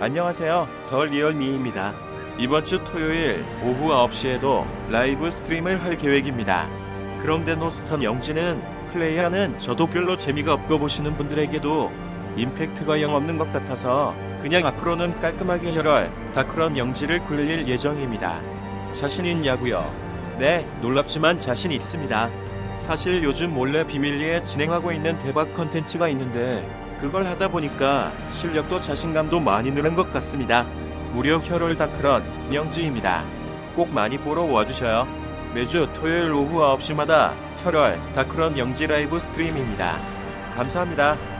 안녕하세요. The Real Me입니다. 이번 주 토요일 오후 9시에도 live stream을 할 계획입니다. 그런데 no stun 영지는 플레이하는 저도 별로 재미가 없고 보시는 분들에게도 임팩트가 영 없는 것 같아서 그냥 앞으로는 깔끔하게 혈월 dark run 영지를 굴릴 예정입니다. 자신 있냐고요? 네, 놀랍지만 자신 있습니다. 사실 요즘 몰래 비밀리에 진행하고 있는 대박 컨텐츠가 있는데 그걸 하다 보니까 실력도 자신감도 많이 늘은 것 같습니다. 무려 혈월 dark run 영지입니다. 꼭 많이 보러 와주셔요. 매주 토요일 오후 9시마다 혈월 dark run 영지 live stream입니다. 감사합니다.